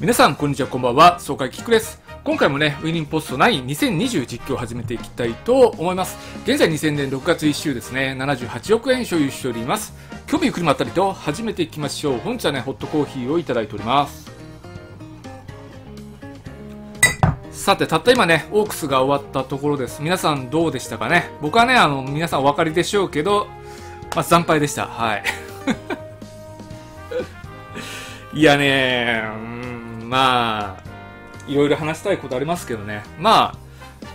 皆さん、こんにちは、こんばんは。総会キックです。今回もね、ウィニングポスト92020実況を始めていきたいと思います。現在2000年6月1週ですね、78億円所有しております。興味ゆっくりまったりと始めていきましょう。本日はね、ホットコーヒーをいただいております。さて、たった今ね、オークスが終わったところです。皆さんどうでしたかね？僕はね、あの、皆さんお分かりでしょうけど、まあ、惨敗でした。はい。いやねまあ、いろいろ話したいことありますけどね。まあ、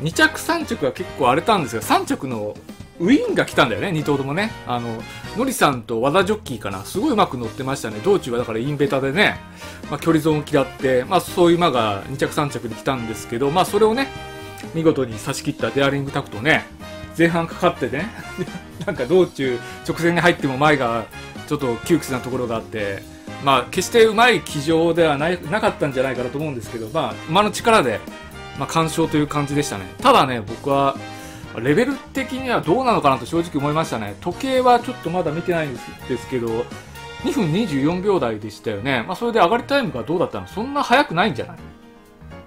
2着3着は結構荒れたんですが、3着のウィーンが来たんだよね、2頭ともね。あの、ノリさんと和田ジョッキーかな。すごいうまく乗ってましたね。道中はだからインベタでね、まあ、距離ゾーンを嫌って、まあ、そういう馬が2着3着に来たんですけど、まあ、それをね、見事に差し切ったデアリングタクトね、前半かかってね、なんか道中直線に入っても前がちょっと窮屈なところがあって、まあ、決してうまい騎乗ではないなかったんじゃないかなと思うんですけど、まあ、馬の力で、まあ、完勝という感じでしたね。ただね、僕は、レベル的にはどうなのかなと正直思いましたね。時計はちょっとまだ見てないんですけど、2分24秒台でしたよね。まあ、それで上がりタイムがどうだったの？そんな速くないんじゃない？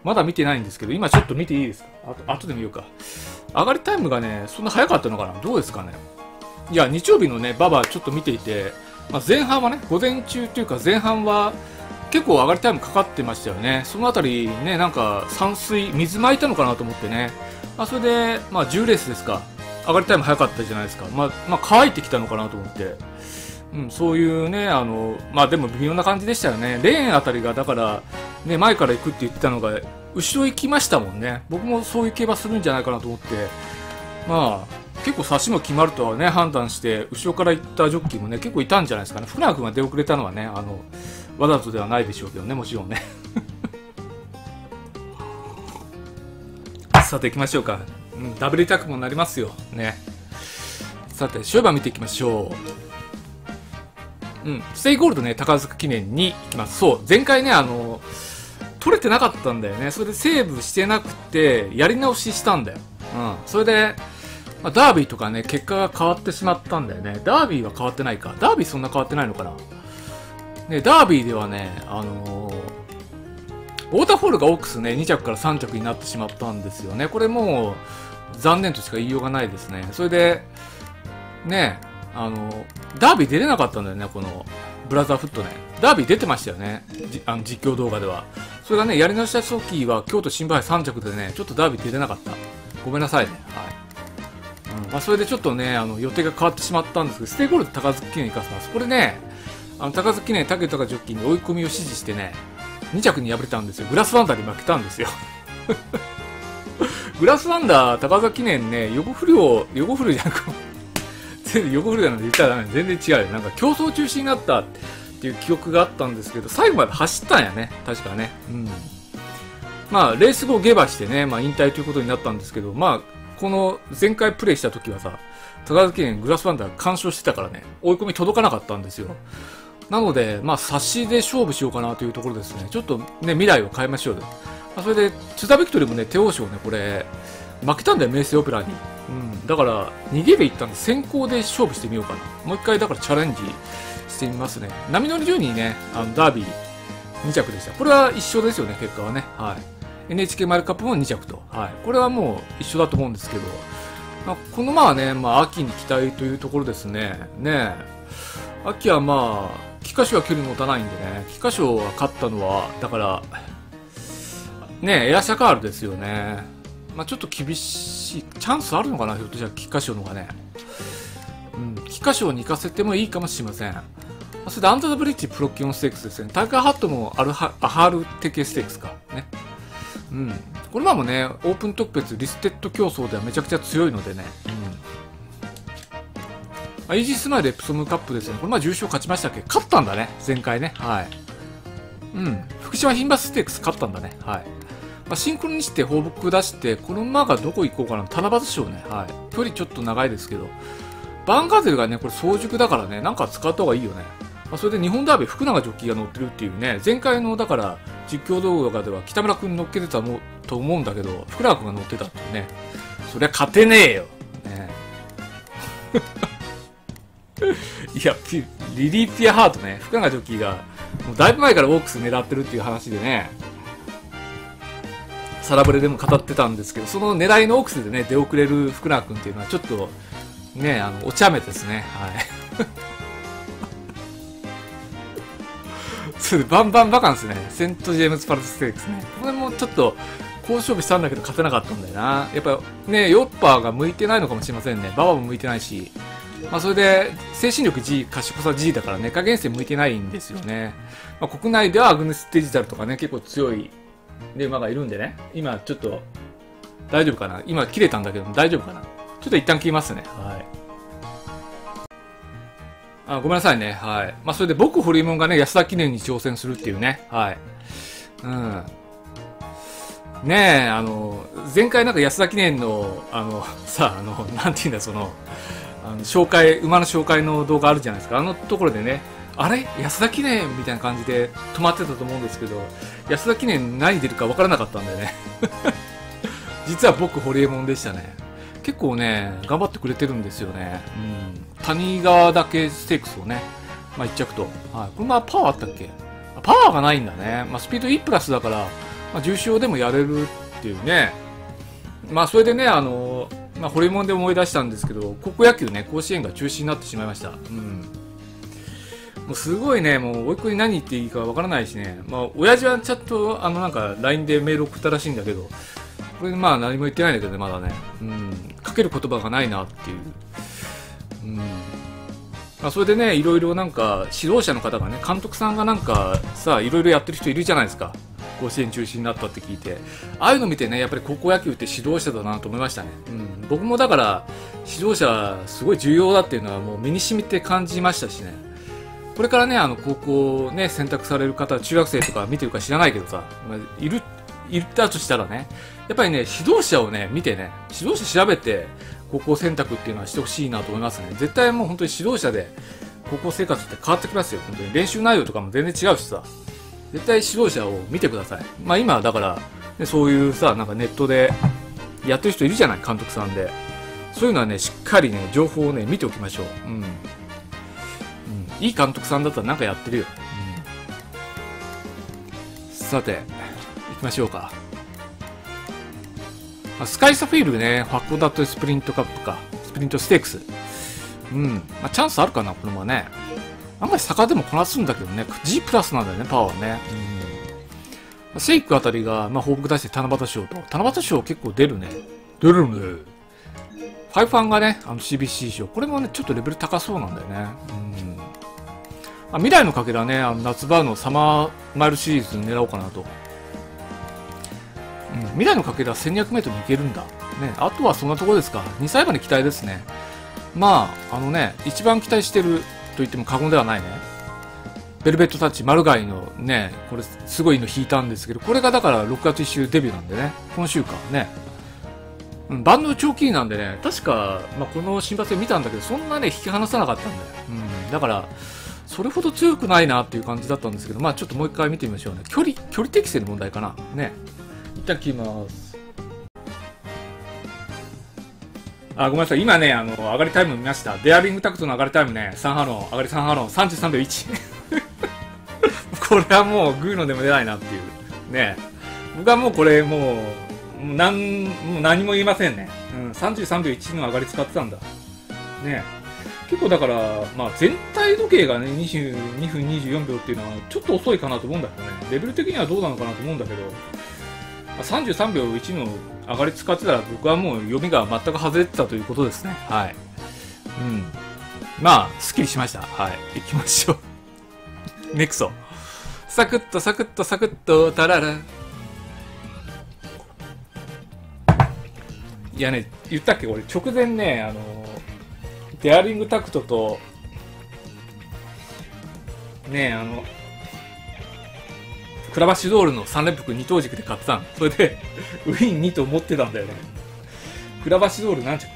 まだ見てないんですけど、今ちょっと見ていいですか？あと後で見ようか。上がりタイムがね、そんな速かったのかな？どうですかね？いや、日曜日のね、ババちょっと見ていて、まあ、前半はね、午前中というか前半は結構上がりタイムかかってましたよね。そのあたりね、なんか散水、水撒いたのかなと思ってね。まあ、それで、まあ10レースですか。上がりタイム早かったじゃないですか。まあ、まあ、乾いてきたのかなと思って。うん、そういうね、あの、まあでも微妙な感じでしたよね。レーンあたりが、だから、ね、前から行くって言ってたのが、後ろ行きましたもんね。僕もそういう競馬するんじゃないかなと思って。まあ、結構差しも決まるとはね判断して後ろから行ったジョッキーもね結構いたんじゃないですかね。福永君が出遅れたのはねあのわざとではないでしょうけどねもちろんね。さて行きましょうか、うん、ダブルタクもなりますよ。ね。さて勝負見ていきましょう。うんステイゴールドね宝塚記念に行きます。そう前回ねあの取れてなかったんだよね。それでセーブしてなくてやり直ししたんだよ。うんそれでまあ、ダービーとかね、結果が変わってしまったんだよね。ダービーは変わってないか。ダービーそんな変わってないのかな。ね、ダービーではね、あのー、ウォーターフォールがオークスね、2着から3着になってしまったんですよね。これもう、残念としか言いようがないですね。それで、ね、あの、ダービー出れなかったんだよね、この、ブラザーフットね。ダービー出てましたよね。あの実況動画では。それがね、やり直した時は、京都新馬杯3着でね、ちょっとダービー出れなかった。ごめんなさいね。はい。まあ、それでちょっとね、あの予定が変わってしまったんですけど、ステイゴールド高槻記念に行かせます。これね、あの高槻記念、竹豊ジョッキーに追い込みを指示してね、2着に敗れたんですよ。グラスワンダーに負けたんですよ。グラスワンダー、高崎記念ね、横不良、横不良じゃなく全然横不良なんて言ったらダメ。全然違うよ。なんか競争中止になったっていう記憶があったんですけど、最後まで走ったんやね。確かね。うん。まあ、レース後下馬してね、まあ、引退ということになったんですけど、まあ、この前回プレイした時はさ、高崎園グラスワンダー干渉してたからね、追い込み届かなかったんですよ。なので、まあ、差しで勝負しようかなというところですね。ちょっとね、未来を変えましょうまあ、それで、津田ビクトリーもね、手王賞ね、これ、負けたんだよ、名声オペラに。うん。だから、逃げで行ったんで、先行で勝負してみようかな。もう一回、だからチャレンジしてみますね。波乗り順にね、あの、ダービー2着でした。これは一緒ですよね、結果はね。はい。NHK マイルカップも2着と、はい、これはもう一緒だと思うんですけど、まあ、この馬はね、まあ、秋に期待というところですね。ね秋はまあ、菊花賞は距離持たないんでね、菊花賞は勝ったのは、だから、ねエアシャカールですよね。まあ、ちょっと厳しい、チャンスあるのかな、ひょっとしたら菊花賞の方がね。うん、菊花賞に行かせてもいいかもしれません。それでアンダーブリッジプロキオンステークスですね。タイガーハートもアルハアハルテケステークスか。ね。うん、この馬もねオープン特別リステッド競走ではめちゃくちゃ強いのでね、うん、イージースマイルエプソムカップですね。これま重賞勝ちましたっけ？勝ったんだね前回ね。はい。うん。福島牝馬ステークス勝ったんだね。はい。まあ、シンクロにして放牧出してこの馬がどこ行こうかな。七夕賞ね。はい。距離ちょっと長いですけど。バンガゼルがねこれ早熟だからねなんか使った方がいいよね。まあ、それで日本ダービー福永ジョッキーが乗ってるっていうね前回のだから実況動画では北村君乗っけてたのと思うんだけど福永君が乗ってたっていうね。そりゃ勝てねえよ、ね、いやリリー・ピアハートね。福永ジョッキーがもうだいぶ前からオークス狙ってるっていう話でね、サラブレでも語ってたんですけど、その狙いのオークスでね、出遅れる福永君っていうのはちょっと、ね、あの、お茶目ですね。はい。それでバンバンバカンスね。セント・ジェームズ・パルス・ステークスね。これもちょっと、好勝負したんだけど勝てなかったんだよな。やっぱね、ヨッパーが向いてないのかもしれませんね。ババも向いてないし。まあ、それで、精神力 G、賢さ G だからね、加減性向いてないんですよね。まあ、国内ではアグネスデジタルとかね、結構強い、ね、馬がいるんでね。今、ちょっと、大丈夫かな今、切れたんだけど、大丈夫かなちょっと一旦切りますね。はい。あごめんなさいね。はい。まあ、それで僕、ホリエモンがね、安田記念に挑戦するっていうね。はい。うん。ねえ、あの、前回なんか安田記念の、あの、さあ、の、なんていうんだ、その、あの紹介、馬の紹介の動画あるじゃないですか。あのところでね、あれ？安田記念みたいな感じで止まってたと思うんですけど、安田記念何出るか分からなかったんだよね。実は僕、ホリエモンでしたね。結構ね、頑張ってくれてるんですよね。うん。谷川だけステークスをね、まあ、一着と。はい。これまあパワーあったっけ？パワーがないんだね。まあ、スピード E プラスだから、まあ、重賞でもやれるっていうね。まあ、それでね、あの、まあ、ホリモンで思い出したんですけど、高校野球ね、甲子園が中止になってしまいました。うん。もうすごいね、もう、おいっ子に何言っていいかわからないしね。まあ、親父はちゃんと、あの、なんか、LINE でメール送ったらしいんだけど、これまあ、何も言ってないんだけどね、まだね。うん。かける言葉がないなっていう。うん。まあ、それでね、いろいろなんか、指導者の方がね、監督さんがなんか、さ、いろいろやってる人いるじゃないですか。甲子園中止になったって聞いて、ああいうの見てね、やっぱり高校野球って指導者だなと思いましたね。うん。僕もだから、指導者すごい重要だっていうのはもう身に染みて感じましたしね。これからね、あの、高校ね、選択される方、中学生とか見てるか知らないけどさ、いる、いったとしたらね、やっぱりね、指導者をね、見てね、指導者調べて、高校選択っていうのはしてほしいなと思いますね。絶対もう本当に指導者で、高校生活って変わってきますよ。本当に練習内容とかも全然違うしさ。絶対指導者を見てください。まあ今、だから、ね、そういうさ、なんかネットでやってる人いるじゃない、監督さんで。そういうのはね、しっかりね、情報をね、見ておきましょう。うん。うん、いい監督さんだったらなんかやってるよ。うん、さて、行きましょうか。スカイサフィールね、ファッコダットスプリントカップか。スプリントステークス。うん。まあ、チャンスあるかな、これもね。あんまり坂でもこなすんだけどね、G プラスなんだよね、パワーね。うん。セイクあたりが、まあ、報告出して七夕賞と。七夕賞結構出るね。出るね。ファイファンがね、あの CBC 賞。これもね、ちょっとレベル高そうなんだよね。うん。あ未来のかけらね、あの夏場のサマーマイルシリーズ狙おうかなと。うん、未来のかけら 1200m に行けるんだ。ね、あとはそんなとこですか。2歳馬に期待ですね。まあ、あのね、一番期待してると言っても過言ではないね。ベルベットタッチ、マルガイのね、これすごいの引いたんですけど、これがだから6月1週デビューなんでね、今週かね。うん、万能長期なんでね、確か、まあ、この新発見たんだけど、そんなね、引き離さなかったんだよ。うん、だから、それほど強くないなっていう感じだったんですけど、まあちょっともう一回見てみましょうね。距離、距離適正の問題かな。ね。一旦切ります。あ、ごめんなさい。今ね、あの、上がりタイム見ました。デアリングタクトの上がりタイムね、3ハロン、上がり3ハロン、33秒1。これはもう、グーのでも出ないなっていう。ね。僕はもうこれ、もう、もう何、もう何も言いませんね。うん、33秒1の上がり使ってたんだ。ね。結構だから、まあ全体時計がね、22分24秒っていうのは、ちょっと遅いかなと思うんだけどね。レベル的にはどうなのかなと思うんだけど、33秒1の上がり使ってたら僕はもう読みが全く外れてたということですね。はい。うん。まあ、すっきりしました。はい。行きましょう。ネクソ。サクッとサクッとサクッと、タララ。いやね、言ったっけ？俺直前ね、あの、デアリングタクトと、ねあの、クラバシドールの3連複二等軸で買ってたん。それで、ウィン2と思ってたんだよね。クラバシドール何着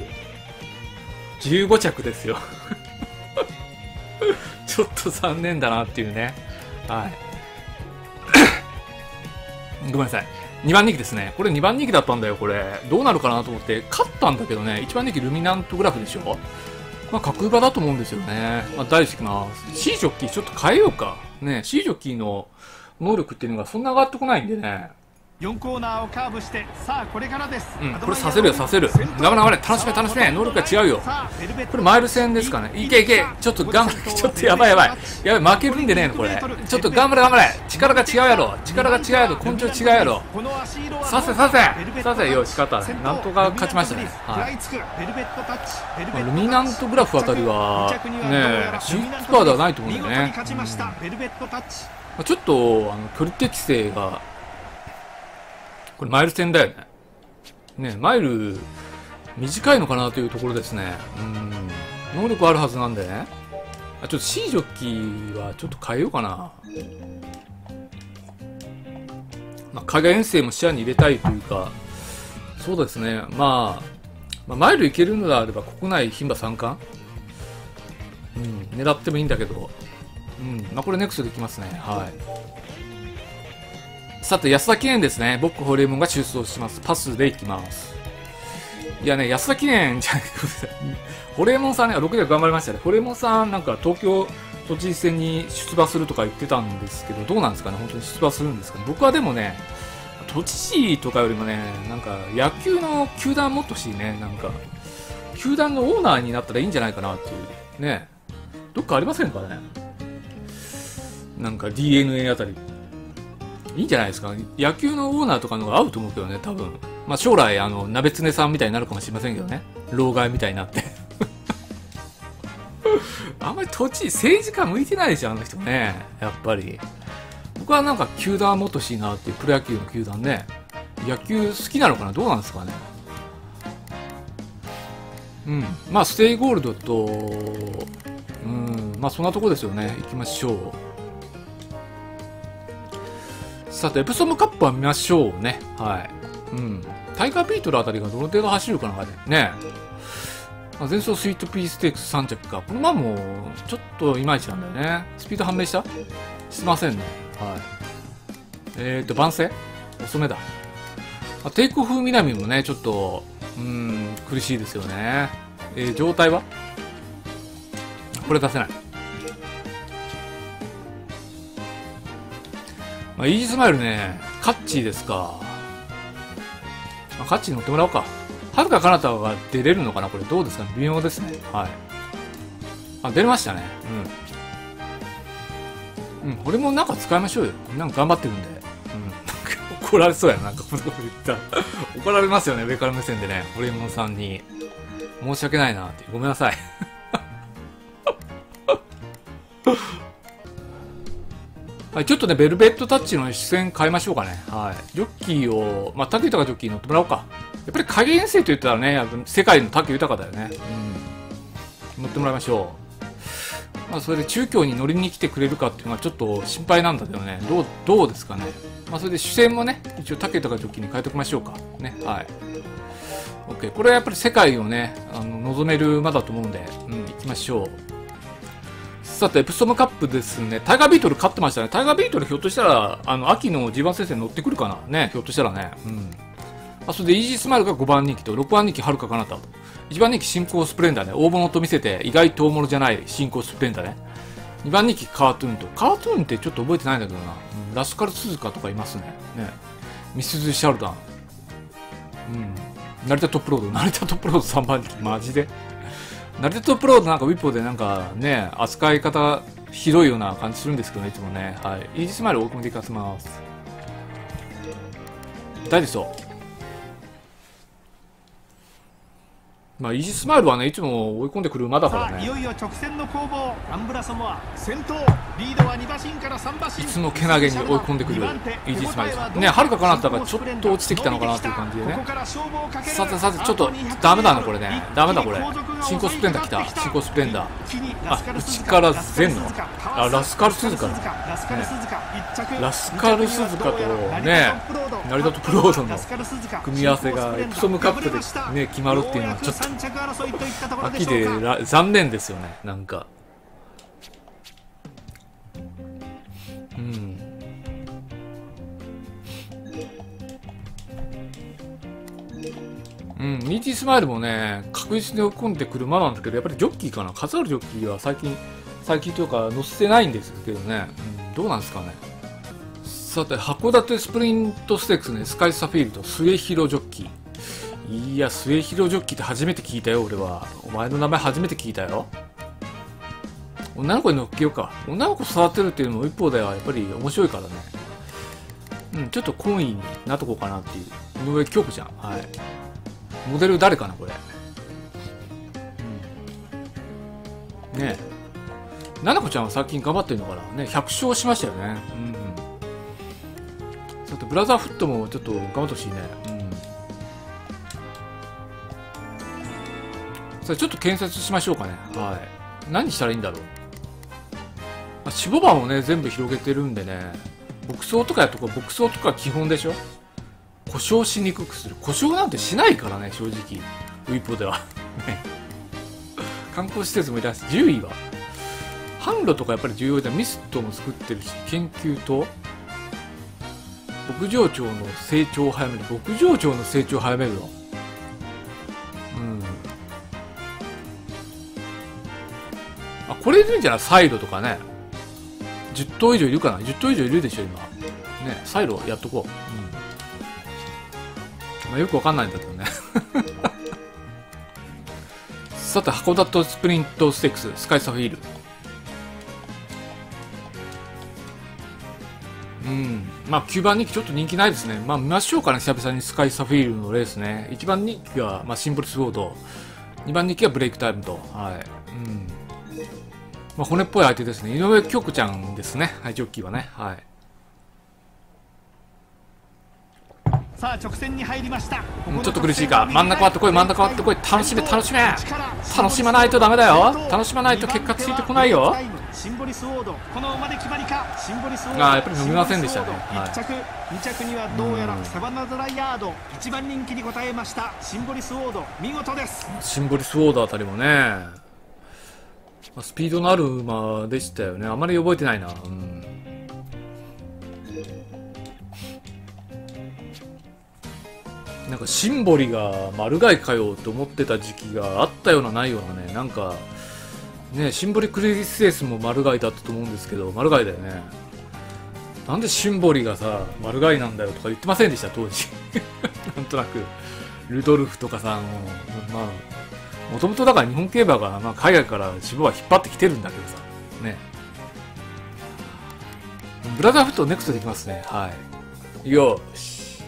?15 着ですよ。ちょっと残念だなっていうね。はい。ごめんなさい。2番人気ですね。これ2番人気だったんだよ、これ。どうなるかなと思って、勝ったんだけどね、1番人気ルミナントグラフでしょまあ、格馬だと思うんですよね。まあ、大好きな。C ジョッキーちょっと変えようか。ね、C ジョッキーの能力っていうのがそんな上がってこないんでね。4コーナーをカーブしてさあこれからです、うんこれさせるよさせる。頑張れ頑張れ楽しめ楽しめ。能力が違うよ。これマイル戦ですかね。いけいけ。ちょっと頑張れ。ちょっとやばいやばい。やばい負けるんでねえのこれちょっと頑張れ頑張れ。力が違うやろ。力が違うやろ。根性違うやろ。させさせ。させ。よし勝った。なんとか勝ちましたね。はい。まあルミナントグラフあたりはねシーツパーではないと思うんだよね、うんまあちょっとあの距離適性がこれマイル戦だよね。ね、マイル短いのかなというところですね。うん。能力あるはずなんでね。あ、ちょっと C ジョッキーはちょっと変えようかな。まあ、海外遠征も視野に入れたいというか、そうですね。まあ、まあ、マイルいけるのであれば国内牝馬三冠うん、狙ってもいいんだけど、うん、まあ、これネクストできますね。はい。さて、安田記念ですね。僕、ホリエモンが出走します。パスでいきます。いやね、安田記念じゃない、ごめんさい。ホリエモンさんね、6で頑張りましたね。ホリエモンさん、なんか東京都知事選に出馬するとか言ってたんですけど、どうなんですかね本当に出馬するんですかね僕はでもね、都知事とかよりもね、なんか野球の球団もっとしいね、なんか、球団のオーナーになったらいいんじゃないかなっていう。ね。どっかありませんかねなんか DNA あたり。いいんじゃないですか？野球のオーナーとかの方が合うと思うけどね、多分。まあ将来、あの、鍋つねさんみたいになるかもしれませんけどね。老害みたいになって。あんまり土地、政治家向いてないでしょ、あの人ね。やっぱり。僕はなんか球団持ってほしいなっていう、プロ野球の球団ね。野球好きなのかな？どうなんですかね。うん。まあ、ステイゴールドと、うん、まあそんなとこですよね。行きましょう。さて、エプソムカップは見ましょうね。はい。うん。タイガービートルあたりがどの程度走るかなんかでね。前走スイートピーステークス3着か。この馬も、ちょっといまいちなんだよね。スピード判明した？しませんね。はい。えーと、番宣遅めだ。あ、テイクオフ南もね、ちょっと、うん、苦しいですよね。えー、状態は？これ出せない。まあ、イージスマイルね、カッチーですか。まあ、カッチー乗ってもらおうか。はるか彼方が出れるのかなこれどうですか？ね微妙ですね。はい。あ、出れましたね。うん。うん、これもなんか使いましょうよ。なんか頑張ってるんで。うん。怒られそうやな。なんかこんなこと言ったら。怒られますよね、上から目線でね。ホリエモンさんに。申し訳ないなって。ごめんなさい。はい、ちょっとね、ベルベットタッチの視線変えましょうかね。はい。ジョッキーを、まあ、竹豊ジョッキーに乗ってもらおうか。やっぱり影遠征と言ったらね、やっぱ世界の竹豊だよね。うん。乗ってもらいましょう。まあ、それで中京に乗りに来てくれるかっていうのはちょっと心配なんだけどね。どう、どうですかね。まあ、それで主戦もね、一応武豊ジョッキーに変えておきましょうか。ね。はい。OK。これはやっぱり世界をね、あの、望める馬だと思うんで、うん、行きましょう。さて、エプソムカップですね。タイガービートル勝ってましたね。タイガービートルひょっとしたら、あの、秋の G1 先生に乗ってくるかなね。ひょっとしたらね。うん。あ、それでイージースマイルが5番人気と、6番人気はるかかなたと。1番人気進行スプレンダーね。大物と見せて、意外と大物じゃない進行スプレンダーね。2番人気カートゥーンと。カートゥーンってちょっと覚えてないんだけどな。うん、ラスカル鈴鹿とかいますね。ね。ミスズ・シャルダン。うん。成田トップロード。成田トップロード3番人気。マジで？ナルトップロードなんかウィッポでなんかね、扱い方ひどいような感じするんですけどね、いつもね。はい。イージスマイル追い込んでいかせます。大でしょまあ、イージスマイルはね、いつも追い込んでくる馬だからね。いよいよ直線の攻防アンブラソモア先頭リードは2馬身から3馬身いつもけなげに追い込んでくるイージスマイル。ね、はるかかなったがちょっと落ちてきたのかなっていう感じでね。さてさて、ちょっとダメだな、これね。ダメだ、これ。進行スプレンダー来た。進行スプレンダー。あ、内から全の？あ、ラスカル鈴鹿だ。ラスカル鈴鹿とね、成田とプロードの組み合わせがエプソムカップでね、決まるっていうのはちょっと秋でら残念ですよね、なんか。うん。うん、ミーティースマイルもね、確実に追い込んでくる馬なんだけど、やっぱりジョッキーかな。数あるジョッキーは最近、最近というか乗せてないんですけどね。うんどうなんですかね。さて、函館スプリントステークスね、スカイサフィールド、末広ジョッキー。いや、末広ジョッキって初めて聞いたよ、俺は。お前の名前初めて聞いたよ。女の子に乗っけようか。女の子育てるっていうのも一方ではやっぱり面白いからね。うん、ちょっと懇意になっとこうかなっていう。井上京子ちゃん。はい。モデル誰かな、これ。ねえ。ななこちゃんは最近頑張ってるのかなね、100勝しましたよね。うん、うん。さて、ブラザーフットもちょっと頑張ってほしいね。うん。さあ、ちょっと建設しましょうかね。はい。何したらいいんだろう。まあ、脂肪板をね、全部広げてるんでね、牧草とかやとか、牧草とか基本でしょ故障しにくくする。故障なんてしないからね、正直。ウィポでは。ね。観光施設もいたし、10位は。販路とかやっぱり重要じゃん。ミストも作ってるし、研究と、牧場長の成長を早める。牧場長の成長を早めるの。これでいいんじゃない？サイロとかね。10頭以上いるかな ?10 頭以上いるでしょ、今。ね、サイロやっとこう。うん。まあ、よくわかんないんだけどね。さて、函館スプリントステークス、スカイサフィール。うん。まあ、9番人気ちょっと人気ないですね。まあ、見ましょうかね、久々にスカイサフィールのレースね。1番人気が、まあ、シンボルスウォード。2番人気がブレイクタイムと。はい。うん。まあ、骨っぽい相手ですね。井上京子ちゃんですね。はい、ジョッキーはね。はい。さあ直線に入りましたうんちょっと苦しいか。真ん中割ってこい、真ん中割ってこい。楽しめ、楽しめ。楽しまないとダメだよ。楽しまないと結果ついてこないよ。シンボリスウォードこの馬で決まりかシンボリスウォードあーやっぱり伸びませんでしたねはい1着2着にはどうやらうんサバナドライヤード1番人気に応えましたシンボリスウォード見事ですシンボリスウォードあたりもね、まあスピードのある馬でしたよね。あまり覚えてないな。うん。なんかシンボリが丸貝かよって思ってた時期があったようなないようなね、なんか、ね、シンボリクレディスエスも丸貝だったと思うんですけど、丸貝だよね。なんでシンボリがさ、丸貝なんだよとか言ってませんでした、当時。なんとなく。ルドルフとかさ、まあ、もともとだから日本競馬が、まあ、海外から脂肪は引っ張ってきてるんだけどさ。ね。ブラザーフッドネクストできますね。はい。よし。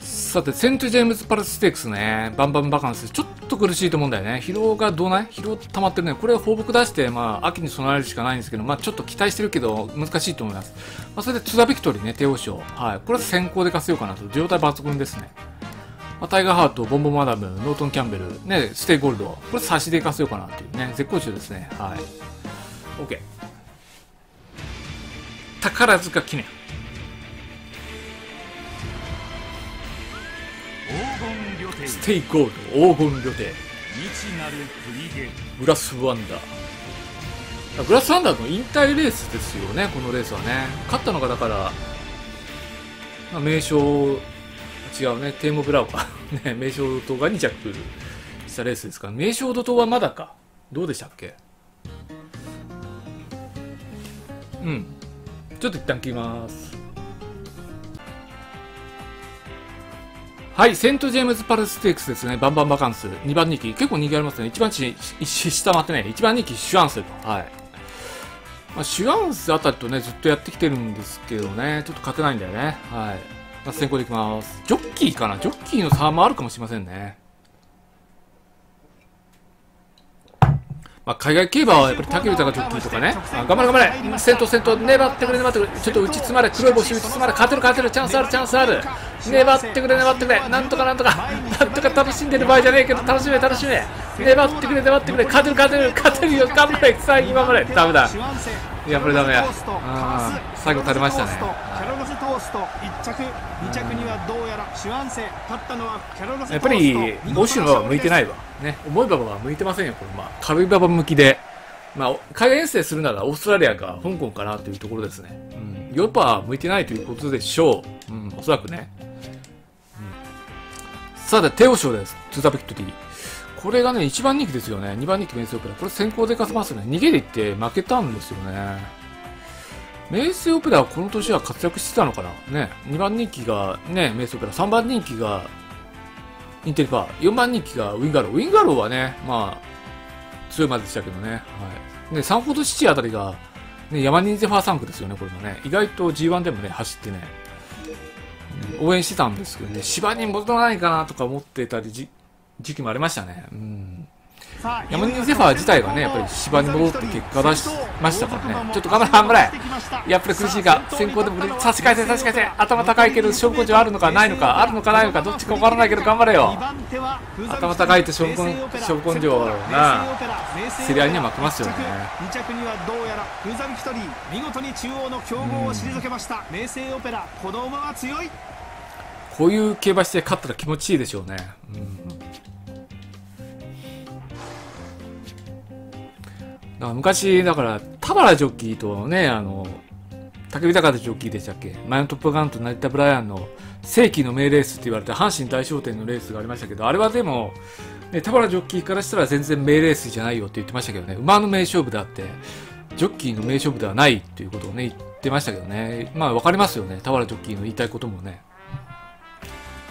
さて、セントジェームズパレスステークスね。バンバンバカンス。ちょっと苦しいと思うんだよね。疲労がどうない？疲労溜まってるね。これは放牧出して、まあ、秋に備えるしかないんですけど、まあ、ちょっと期待してるけど、難しいと思います。まあ、それで、ツダビクトリーね、帝王賞。はい。これは先行で行かせようかなと。状態抜群ですね。まあ、タイガーハート、ボンボンマダム、ノートン・キャンベル、ね、ステイゴールド。これ差しで行かせようかなっていうね。絶好調ですね。はい。OK。宝塚記念。ステイゴールド、黄金旅程。グラスワンダー。あグラスワンダーの引退レースですよね、このレースはね。勝ったのがだから、まあ、名称、違うね、テーモブラウか。ね、メイショウドトウが2着したレースですか？ら、名称島はまだか。どうでしたっけ？うん。ちょっと一旦切ります。はい、セントジェームズパルステークスですね。バンバンバカンス。2番人気。結構人気ありますね。1番人気、し下回ってね。1番人気、シュアンセルと。はい。まあ、シュアンスあたりとね、ずっとやってきてるんですけどね。ちょっと勝てないんだよね。はい。まあ、先行でいきます。ジョッキーかな？ジョッキーの差もあるかもしれませんね。まあ、海外競馬はやっぱり竹豊ジョッキーとかね。あ頑張れ頑張れ。先頭先頭粘ってくれ粘ってくれ。ちょっと打ち詰まれ黒い星打ち詰まれ勝てる勝てるチャンスあるチャンスある。粘ってくれ粘ってくれ。なんとかなんとか。なんとか楽しんでる場合じゃねえけど楽しめ。楽しめ。粘ってくれ粘ってくれ。勝てる勝てる。勝てるよ。頑張れ。最後頑張れダメだ。いやこれダメや。最後垂れましたね。キャロロストースト1着2着にはどうやらシュアンセ勝ったのはキャロロストースト。やっぱり欧州の馬は向いてないわ。ね。重い馬は向いてませんよこれ。まあ軽い馬場向きでまあ海外遠征するならオーストラリアか香港かなというところですね、うん、ヨーロッパは向いてないということでしょう、うん、おそらくね、うん、さてテオ賞です。ツーザビクトリーこれがね、1番人気ですよね。2番人気メイスオペラ。これ先行で勝せますね。逃げでいって負けたんですよね。名声オペラはこの年は活躍してたのかなね。2番人気がね、名声オペラ、3番人気がインテリパー、4番人気がウィンガロー。ウィンガローはね、まあ、強い馬ででしたけどね。はい。で、サンフォードシティあたりが、ね、ヤマニンゼファー産駒ですよね、これもね。意外と G1 でもね、走ってね、応援してたんですけどね、芝に戻らないかなとか思ってたり時期もありましたね。うん。ヤマニンゼファー自体がね、やっぱり芝に戻って結果出しましたからね。ちょっと頑張れ、頑張れやっぱり苦しいか、先行でも差し替えて、差し替えて、頭高いけど、勝負根性あるのかないのか、あるのかないのか、どっちか分からないけど頑張れよ。頭高いと勝負根勝負根性な競り合いには負けますよね2着にはどうやらフーザビキトリー見事に中央の強豪を退けました明星オペラこの馬は強いこういう競馬して勝ったら気持ちいいでしょうね。うん。から昔、だから、田原ジョッキーとね、あの、竹見隆ジョッキーでしたっけ？マヨントップガンと成田ブライアンの世紀の名レースって言われて阪神大商店のレースがありましたけど、あれはでも、ね、田原ジョッキーからしたら全然名レースじゃないよって言ってましたけどね、馬の名勝負であって、ジョッキーの名勝負ではないっていうことをね、言ってましたけどね。まあわかりますよね、田原ジョッキーの言いたいこともね。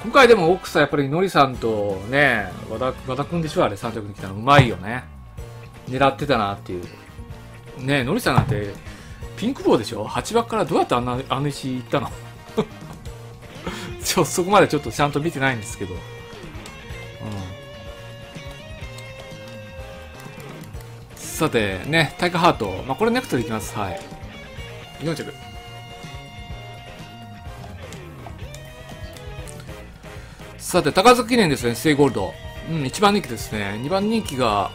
今回でも奥さんやっぱりノリさんとね、和田、和田くんでしょ？あれ3着に来たのうまいよね。狙ってたなっていう。ねノリさんなんて、ピンク帽でしょ ?8 番からどうやってあんな、あの位置行ったの？ちょ、そこまでちょっとちゃんと見てないんですけど。うん。さて、ね、タイガーハート。まあ、これネクストでいきます。はい。4着。さて、宝塚記念ですね、ステイゴールド。うん、1番人気ですね。2番人気が、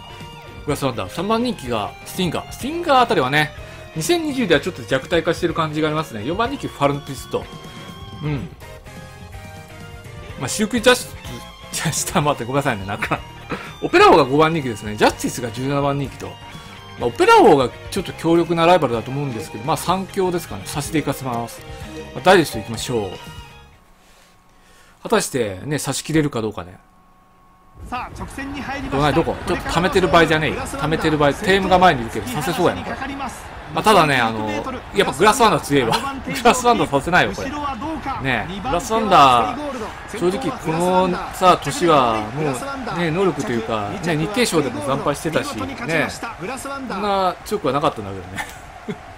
グラスワンダー。3番人気が、スティンガー。スティンガーあたりはね、2020ではちょっと弱体化してる感じがありますね。4番人気、ファルンピスト。うん。まあ、シルクジャスティス、じゃ、下回ってごめんなさいね、なんか。オペラ王が5番人気ですね。ジャスティスが17番人気と。まあ、オペラ王がちょっと強力なライバルだと思うんですけど、まあ3強ですかね。差しでいかせます。まあ、ダイジェストいきましょう。果たしてね、差し切れるかどうかね。さあ直線に入りまどないどこ？ちょっと溜めてる場合じゃねえよ。溜めてる場合テームが前にいるけどさせそうやな。これまあただねあのやっぱグラスワンダー強いわ。グラスワンダーさせないよこれ。ねえグラスワンダー正直このさ年はもうね能力というかね日経賞でも惨敗してたしねそんな強くはなかったんだけどね。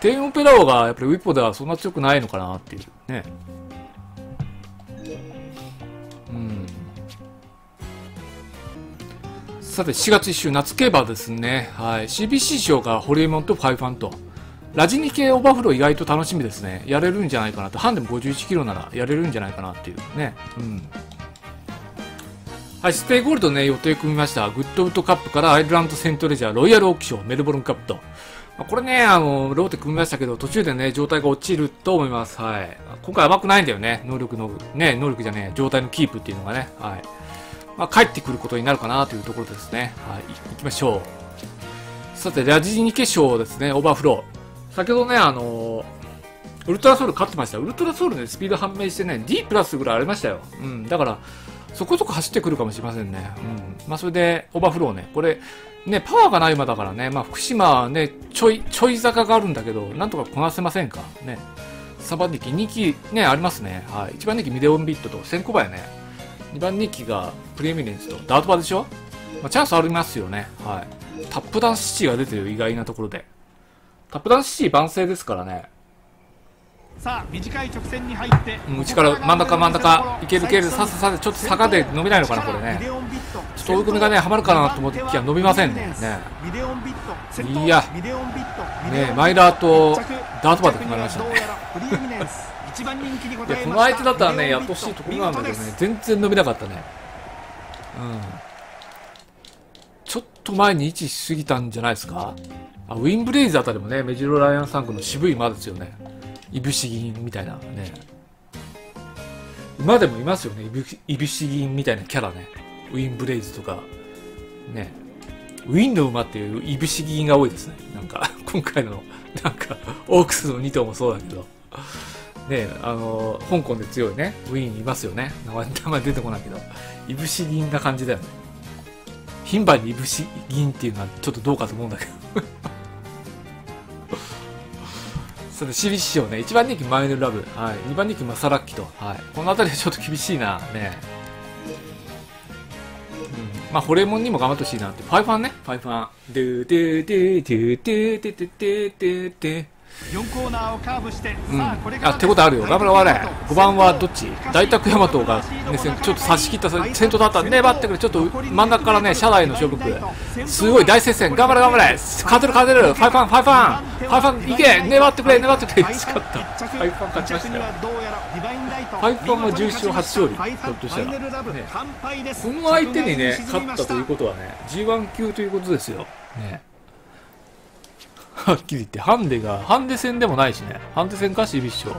テームオペラ王がやっぱりウィッポではそんな強くないのかなっていう。ねさて、4月1週夏競馬ですね。はい。CBC 賞がホリエモンとファイファンと。ラジニケオーバーフロー意外と楽しみですね。やれるんじゃないかなと。ハンデも51キロならやれるんじゃないかなっていうね。うん。はい、ステイゴールドね、予定組みました。グッドウッドカップからアイルランドセントレジャー、ロイヤルオークション、メルボルンカップと。まあこれね、あの、ローテ組みましたけど、途中でね、状態が落ちると思います。はい。今回甘くないんだよね。能力の、ね、能力じゃねえ、状態のキープっていうのがね。はい。まあ、帰ってくることになるかなというところですね。はい。行きましょう。さて、ラジニッケイ賞ですね、オーバーフロー。先ほどね、あのウルトラソウル勝ってました。ウルトラソウルね、スピード判明してね、D プラスぐらいありましたよ。うん。だから、そこそこ走ってくるかもしれませんね。うん。まあ、それで、オーバーフローね。これ、ね、パワーがない馬だからね、まあ、福島ね、ちょい、ちょい坂があるんだけど、なんとかこなせませんかね。3番人気、人気ね、ありますね。はい。1番人気ミデオンビットと、先行馬やね。2番人気がプレエミネンスと、ダート馬でしょ？まあ、チャンスありますよね。はい。タップダンシティが出てる意外なところで。タップダンシティ番宣ですからね。さあ短い直線に入ってうん内から真ん中真ん中いけるいけるさせさせちょっと坂で伸びないのかなこれね。ちょっと追い込みがねはまるかなと思ってきや伸びませんね。ねいや。ねマイラーとダートバーで決まりましたねいやこの相手だったらねやってほしいところなんだけどね全然伸びなかったね。うん。ちょっと前に位置しすぎたんじゃないですか？あウィンブレイズあたりもねメジロライアン3区の渋い馬ですよね。いぶし銀みたいなね。馬でもいますよね。いぶし銀みたいなキャラね。ウィンブレイズとか。ね。ウィンの馬っていういぶし銀が多いですね。なんか今回のなんかオークスの2頭もそうだけどねあの香港で強いねウィーンいますよね。名前名前出てこないけど。いぶし銀な感じだよね。牝馬にいぶし銀っていうのはちょっとどうかと思うんだけど。それで CB 師匠ね、1番人気マイネルラブ、はい、2番人気マサラッキと、はい、この辺りはちょっと厳しいな、ね。うん、まあ、ホレモンにも頑張ってほしいなって。ファイファンね、ファイファン。ドゥドゥドゥドゥドゥドゥドゥドゥドゥドゥ。4コーナーをカーブして、うん、さあこれからあってことあるよ、頑張れ。頑張れ、5番はどっち？大拓大和が、ね、ちょっと差し切った先頭だった、粘ってくれ、ちょっと真ん中からね、車内の勝負区、すごい大接戦、頑張れ頑張れ、勝てる勝てる、ファイファン、ファイファン、ファイファン、いけ、粘ってくれ、粘ってくれ、勝った、ファイファン勝ちましたよ。ファイファンは重賞初勝利。ひょっとしたら。ね。この相手にね、勝ったということはね、G1 級ということですよ。ね。はっきり言って、ハンデが、ハンデ戦でもないしね。ハンデ戦かし、ビッショ。う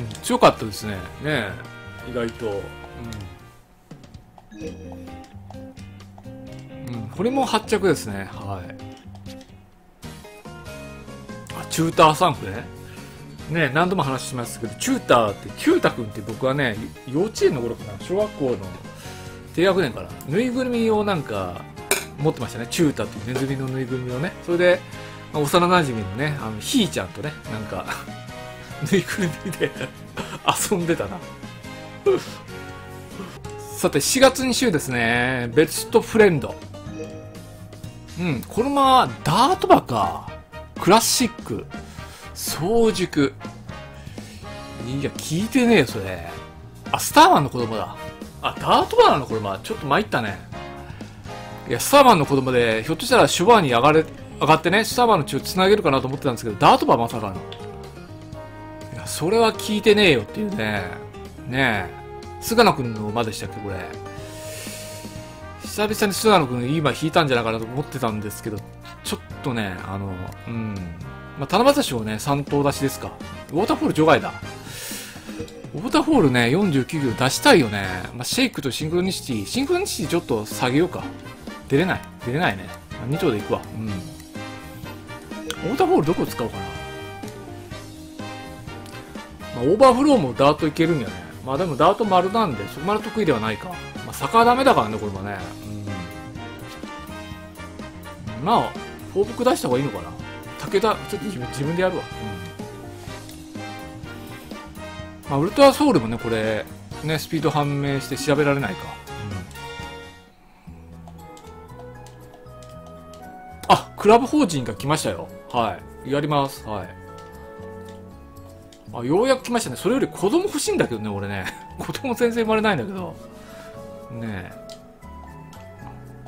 ん、強かったですね。ね意外と。うん。うん、これも発着ですね。はい。あ、チューター3区ね。ね何度も話しましたけど、チューターって、キュータ君って僕はね、幼稚園の頃かな、小学校の低学年から、ぬいぐるみをなんか、持ってましたね。チュータっていうネズミのぬいぐるみをね。それで、まあ幼馴染のね、あの、ひーちゃんとね、なんか、ぬいぐるみで 遊んでたな。さて、4月2週ですね。ベストフレンド。うん、これまあ、ダート馬か。クラシック。早熟。いや、聞いてねえよ、それ。あ、スターマンの子供だ。あ、ダート馬なのこれまあ、ちょっと参ったね。いや、スターマンの子供で、ひょっとしたらシュバーに上がれ、上がってね、スターマンの血を繋げるかなと思ってたんですけど、ダート馬まさかの。いや、それは聞いてねえよっていうね。ねえ。菅野くんの馬でしたっけ、これ。久々に菅野くん今引いたんじゃないかなと思ってたんですけど、ちょっとね、あの、うん。まあ、七夕賞ね、3頭出しですか。ウォーターフォール除外だ。ウォーターフォールね、49秒出したいよね。まあ、シェイクとシンクロニシティ。シンクロニシティちょっと下げようか。出れない。出れないね。2頭で行くわ。うん。ウォーターフォールどこ使おうかな。まあ、オーバーフローもダートいけるんやね。まあでもダート丸なんで、そこまで得意ではないか。まあ、坂はダメだからね、これもね。うん。まあ、放牧出した方がいいのかな。武田、ちょっと自分自分でやるわ。うん。まあ、ウルトラソウルもね、これ、ね、スピード判明して調べられないか。あ、クラブ法人が来ましたよ。はい。やります。はい。あ、ようやく来ましたね。それより子供欲しいんだけどね、俺ね。子供全然生まれないんだけど。ねえ。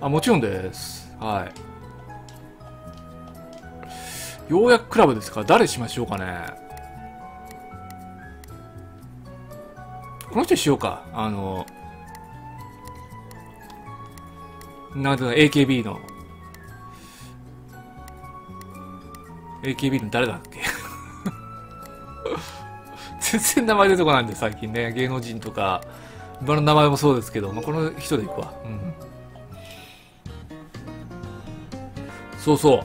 あ、もちろんです。はい。ようやくクラブですか、誰しましょうかね。この人しようか。あの、なんていうの、AKB の。AKB の誰だっけ？全然名前出てこないんで、最近ね。芸能人とか、今の名前もそうですけど、まあ、この人でいくわ。うん。そうそう。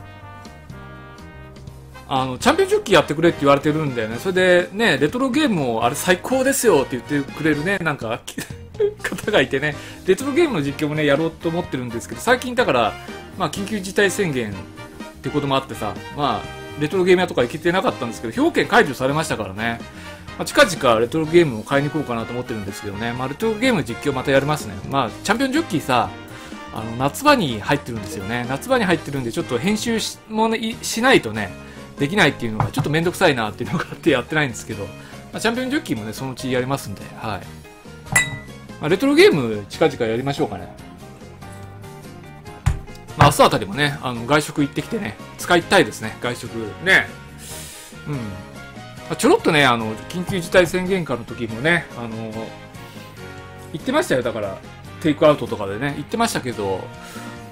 あの、チャンピオンジョッキーやってくれって言われてるんだよね。それでね、レトロゲームをあれ最高ですよって言ってくれるね、なんか、方がいてね、レトロゲームの実況もね、やろうと思ってるんですけど、最近だから、まあ、緊急事態宣言ってこともあってさ、まあ、レトロゲーム屋とか行けてなかったんですけど、表権解除されましたからね。まあ、近々レトロゲームを買いに行こうかなと思ってるんですけどね。まあ、レトロゲーム実況またやりますね。まあ、チャンピオンジョッキーさ、あの、夏場に入ってるんですよね。夏場に入ってるんで、ちょっと編集しも、ね、しないとね、できないっていうのがちょっとめんどくさいなっていうのがあってやってないんですけど、まあ、チャンピオンジョッキーもね、そのうちやりますんで、はい。まあ、レトロゲーム近々やりましょうかね。まあ、明日あたりもね、あの、外食行ってきてね、使いたいですね、外食。ね。うん。まあちょろっとね、あの、緊急事態宣言下の時もね、あの、行ってましたよ、だから、テイクアウトとかでね、行ってましたけど、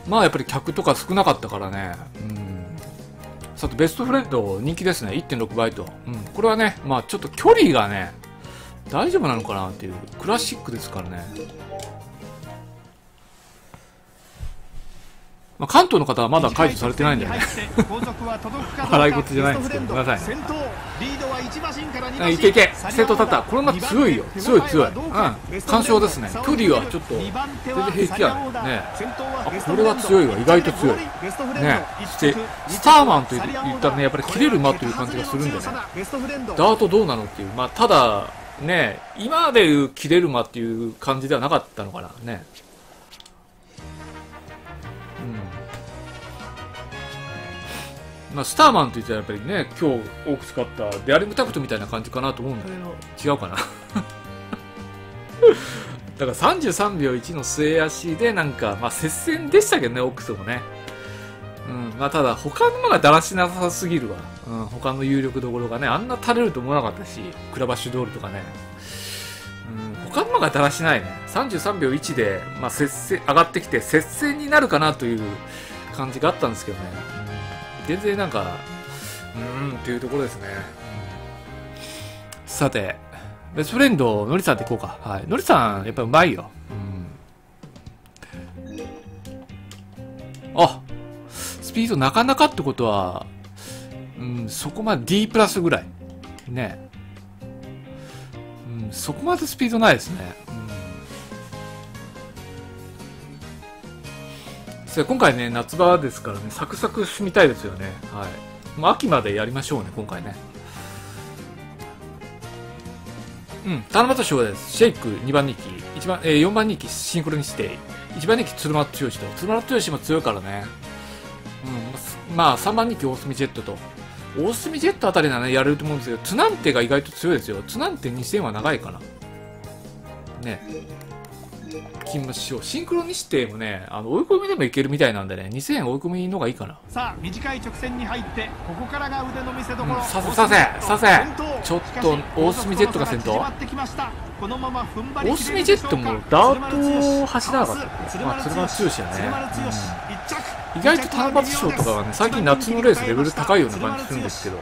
まあやっぱり客とか少なかったからね、うん。さて、ベストフレンド人気ですね、1.6倍と。うん。これはね、まあちょっと距離がね、大丈夫なのかなっていう、クラシックですからね。まあ、関東の方はまだ解除されてないんだよね。払い事じゃないんですけど、ごめんなさい。ね。いけいけ、先頭立った。これま強いよ。強い強い。うん。干渉ですね。距離はちょっと、全然平気やね。ねあ、これは強いわ。意外と強い。ねそして、スターマンと言ったらね、やっぱり切れる馬という感じがするんでね。ダートどうなのっていう。まあ、ただ、ね今でいう切れる馬っていう感じではなかったのかな。ね。まあ、スターマンといったらやっぱりね、今日多く使ったデアリングタクトみたいな感じかなと思うんだけど、違うかな？だから33秒1の末足でなんか、まあ接戦でしたけどね、オックスもね。うん、まあただ他の馬がだらしなさすぎるわ。うん、他の有力どころがね、あんな垂れると思わなかったし、クラバッシュドールとかね。うん、他の馬がだらしないね。33秒1で、まあ接戦、上がってきて接戦になるかなという感じがあったんですけどね。全然なんか、うーんっていうところですね。さて、ベストフレンド、のりさんっていこうか。はい。のりさん、やっぱうまいよ。うん。あスピードなかなかってことは、うん、そこまで D プラスぐらい。ね。うん、そこまでスピードないですね。今回ね、夏場ですからね、サクサク進みたいですよね。はい。もう秋までやりましょうね、今回ね。うん、七夕賞です。シェイク2番人気、1番、えー、4番人気シンクロニシティ、1番人気鶴丸剛と、鶴丸剛も強いからね。うん、まあ3番人気大隅ジェットと、大隅ジェットあたりならね、やれると思うんですけど、ツナンテが意外と強いですよ。ツナンテ2000は長いかな。ね。きましょう。シンクロニシティもねあの追い込みでもいけるみたいなんでね2000円追い込みの方がいいかな。さあ短い直線に入ってここからが腕の見せ所、うん、させさせさせ。ちょっと大隅ジェットが先頭。大隅ジェットもダート走らなかったまあ鶴丸剛やね、うん、意外と単発賞とかはね最近夏のレースレベル高いような感じするんですけど。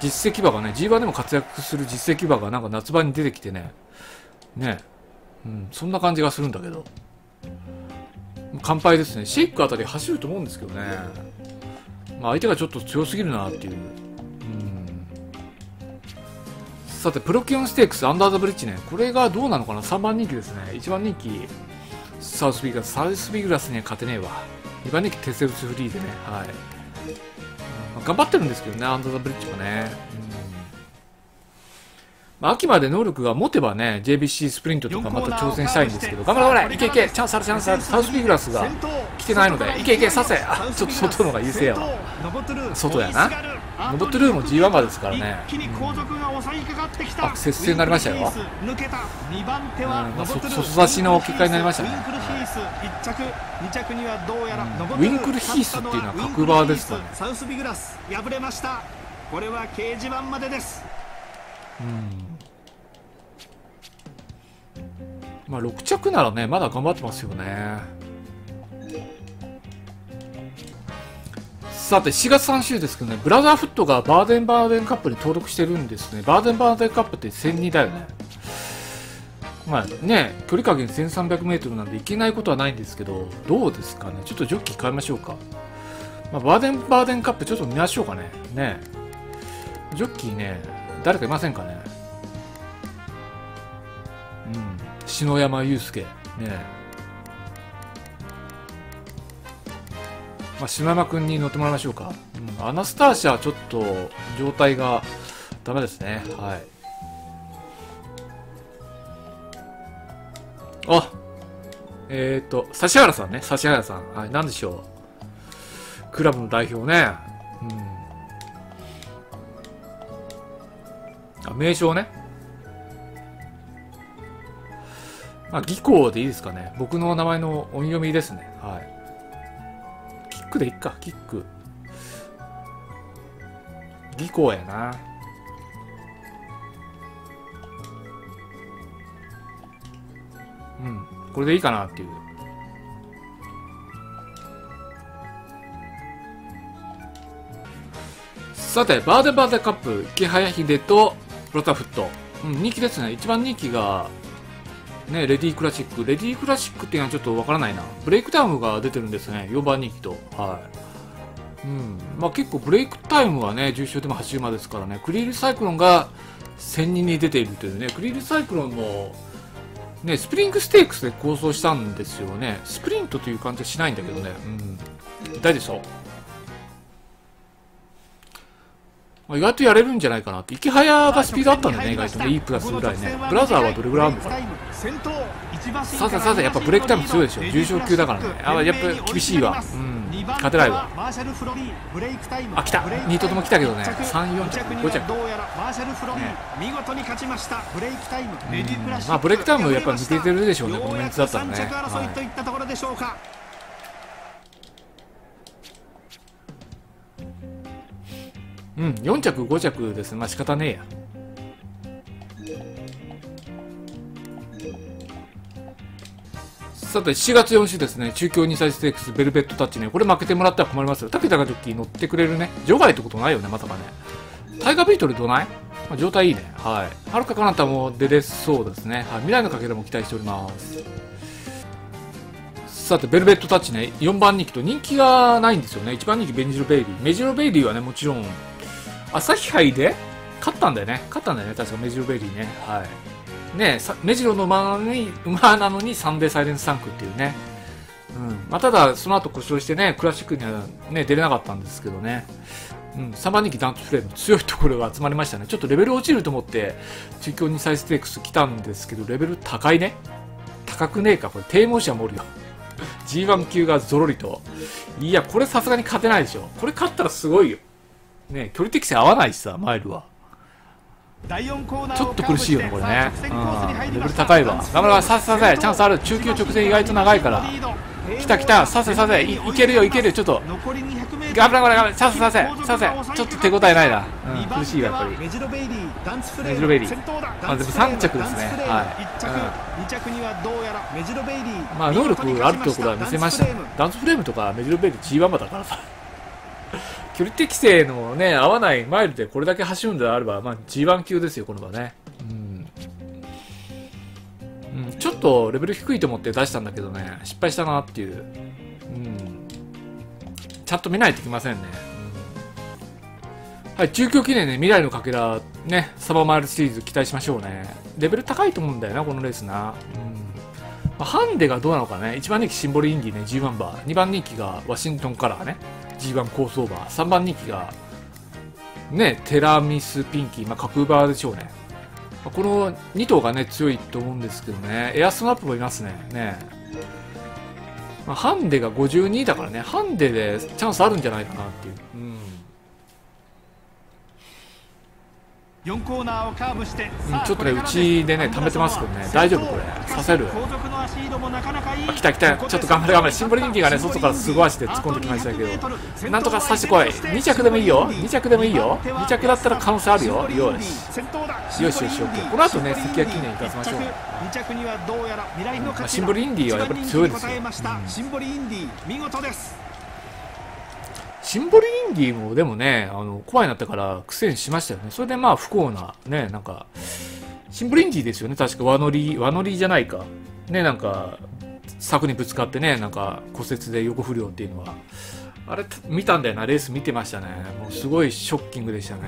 実績馬がね G1 でも活躍する実績馬がなんか夏場に出てきてね。ねうん、そんな感じがするんだけど。乾杯ですね。シェイクあたり走ると思うんですけどね、まあ、相手がちょっと強すぎるなっていう、うん、さてプロキオンステークスアンダーザブリッジね。これがどうなのかな。3番人気ですね。1番人気サウスビーグラスサウスビーグラスには勝てねえわ。2番人気テセウスフリーでね。はい、うん、頑張ってるんですけどねアンダーザブリッジもね、まあ、秋まで能力が持てばね、JBC スプリントとかまた挑戦したいんですけど、頑張れ頑張れいけいけチャンスあるチャンスあるサウスビーグラスが来てないので、いけいけさせあ、ちょっと外の方が優勢やわ。外やな。ノボトゥルーも G1 馬ですからね。うん、あ、接戦になりましたよ。うん、まあ、外差しの結果になりましたね。ウィンクルヒースっていうのは角馬ですかね。サウスビグラス敗れました。これは掲示板までです。まあ6着ならねまだ頑張ってますよね。さて4月3週ですけどねブラザーフットがバーデンバーデンカップに登録してるんですね。バーデンバーデンカップって1002だよね。まあね距離加減 1300m なんでいけないことはないんですけどどうですかね？ちょっとジョッキー変えましょうか、まあ、バーデンバーデンカップちょっと見ましょうかね。ね。ジョッキーね誰かいませんかね？うん。篠山祐介。ねまあ、島山君に乗ってもらいましょうか、うん、アナスターシャはちょっと状態がダメですね。はい。あえっ、ー、と指原さんね。指原さん。はい。何でしょう？クラブの代表ね。うん。あ名称ねまあ、技巧でいいですかね。僕の名前の音読みですね。はい。キックでいっか、キック。技巧やな。うん。これでいいかなっていう。さて、バーデバーデカップ、池早秀とロタフット。うん、人気ですね。一番人気がね、レディークラシック。レディークラシックっていうのはちょっとわからないな。ブレイクタイムが出てるんですね。4番人気と。はい。うん。まあ結構ブレイクタイムはね、重賞でも走る馬ですからね。クリールサイクロンが1000人に出ているというね。クリールサイクロンも、ね、スプリングステークスで構想したんですよね。スプリントという感じはしないんだけどね。うん。大でしょうまあ意外とやれるんじゃないかなって。息早がスピードあったんだよね、意外とね。E プラスぐらいね。ブラザーはどれぐらいあるの？かなさてさて、やっぱブレイクタイム強いでしょ。重賞級だからね。あ、やっぱ厳しいわ。うん。勝てないわ。あ、来た。2ととも来たけどね。3、4着、5着。まあ、ブレイクタイムやっぱ抜けてるでしょうね、このメンツだったらね。はいうん、4着、5着です。まあ仕方ねえや。さて、7月4週ですね、中京2歳ステークス、ベルベットタッチね、これ負けてもらったら困りますよ。竹田がジョッキー乗ってくれるね。除外ってことないよね、まさかね。タイガービートルどない、まあ、状態いいね。はい。はるかかなたも出れそうですね。はい。未来のかけらも期待しております。さて、ベルベットタッチね、4番人気と人気がないんですよね。1番人気メジロベイリー。メジロベイリーはね、もちろん、朝日杯で？勝ったんだよね。勝ったんだよね、確かメジロベイリーね。はい。ねメジロの馬なのに馬なのにサンデーサイレンス産駒っていうね。うん。まあ、ただ、その後故障してね、クラシックにはね、出れなかったんですけどね。うん、3番人気ダントフレーム強いところが集まりましたね。ちょっとレベル落ちると思って、中京2歳ステークス来たんですけど、レベル高いね。高くねえか、これ、低毛者もおるよ。G1 級がゾロリと。いや、これさすがに勝てないでしょ。これ勝ったらすごいよ。ね距離適性合わないしさ、マイルは。ちょっと苦しいよね、これね。うん、レベル高いわ。頑張れ、させさせ、チャンスある。中級直線意外と長いから。来た来た、させさせ、いいけるよ、いけるよ、ちょっと。頑張れ、頑張れ、頑張れ、させさせ、させ。ちょっと手応えないな。うん、苦しいわ、やっぱり。メジロベイリー。まあ、でも3着ですね。はい。うん、まあ、能力あるところは見せました、ダンスフレームとかメジロベイリー G1 馬だからさ。距離適正のね、合わないマイルでこれだけ走るんであれば、まあ G1 級ですよ、この馬ね。うん。うん、ちょっとレベル低いと思って出したんだけどね、失敗したなっていう。うん。ちゃんと見ないといけませんね。うん、はい、中京記念ね、未来のかけら、ね、サバマイルシリーズ期待しましょうね。レベル高いと思うんだよな、このレースな。うんまあ、ハンデがどうなのかね。1番人気シンボルインディね、G1 馬。2番人気がワシントンカラーね。G1 高走馬3番人気がねテラミスピンキー、まあ、角馬でしょうね。まこの2頭がね強いと思うんですけどね。エアスナップもいますね。ね。まあ、ハンデが52だからね。ハンデでチャンスあるんじゃないかなっていう、うん。4コーナーをカーブして、うん、ちょっとね内でね溜めてますけどね。大丈夫これ。させる。あ来た来た。ちょっと頑張れ頑張れ。シンボル人気がね外からすごい足で突っ込んできましたけど。なんとかさしてこい。2着でもいいよ。2着でもいいよ。2着だったら可能性あるよ。よし。よしよしよしこの後ね関谷記念行かせましょう。2着にはどうやら未来のまあ、シンボルインディはやっぱり強いですよ、うん、シンボルインディ見事ですシンボルインディもでもね、あの、怖いなったから苦戦しましたよね。それでまあ不幸な、ね、なんか、シンボルインディですよね。確か輪乗り、輪乗りじゃないか。ね、なんか、柵にぶつかってね、なんか骨折で横不良っていうのは。あれ、見たんだよな。レース見てましたね。もうすごいショッキングでしたね。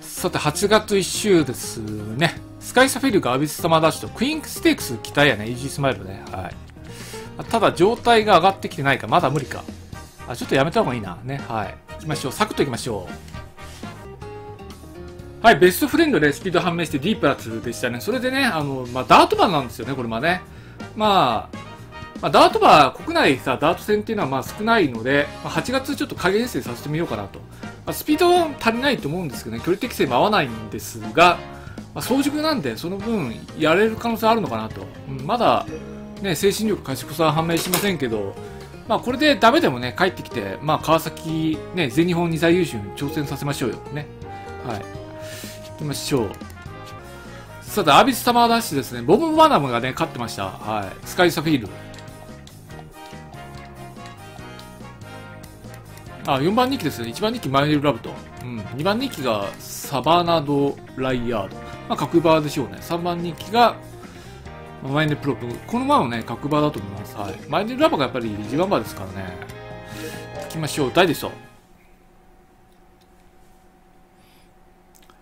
さて、8月1週ですね。スカイサフィルがアビスサマーダッシュとクイーンステークス期待やね。イージースマイルね。はい。ただ状態が上がってきてないか、まだ無理か。あ、ちょっとやめた方がいいな。ね。はい。行きましょう。サクッと行きましょう。はい、ベストフレンドでスピード判明してディープラツでしたね。それでね、あの、まあ、ダートバーなんですよね、これはね。まあ、まあ、ダートバー、国内さ、ダート戦っていうのはまあ少ないので、まあ、8月ちょっと影遠征させてみようかなと。まあ、スピード足りないと思うんですけどね、距離適正も合わないんですが、まあ、早熟なんで、その分、やれる可能性あるのかなと。うん、まだ、ね、精神力賢さは判明しませんけど、まあ、これでダメでもね、帰ってきて、まあ、川崎、ね、全日本2歳優秀に挑戦させましょうよ。ね。はい。行きましょう。さて、アビスサマーダッシュですね。ボブ・バナムがね、勝ってました。はい。スカイサフィール。あ、4番人気ですね。1番人気マイネル・ラブと。うん。2番人気がサバナド・ライヤード。まあ、角馬でしょうね。3番人気が、マイネルプロップ。この馬もね、角馬だと思います。はい。マイネルラバがやっぱり G1 馬ですからね。行きましょう。大でしょ。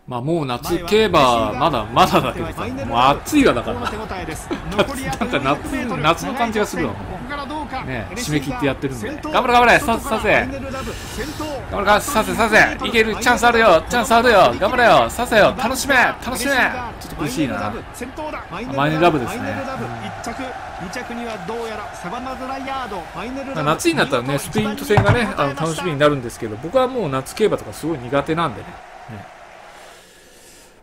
まあもう夏競馬、まだまだだけどさ、もう暑いわだから。手応えです なんか夏夏の感じがするわね締め切ってやってるんで。頑張れ頑張れ。ささせ。頑張れさせさせ。いける。チャンスあるよ。チャンスあるよ。頑張れよ。させよ。楽しめ。楽しめ。ちょっと苦しいな。マイネルラブですね。1着。2着にはどうやらサバナドライヤード。マイネルラブ。夏になったらねスプリント戦がねあの楽しみになるんですけど僕はもう夏競馬とかすごい苦手なんでね。ね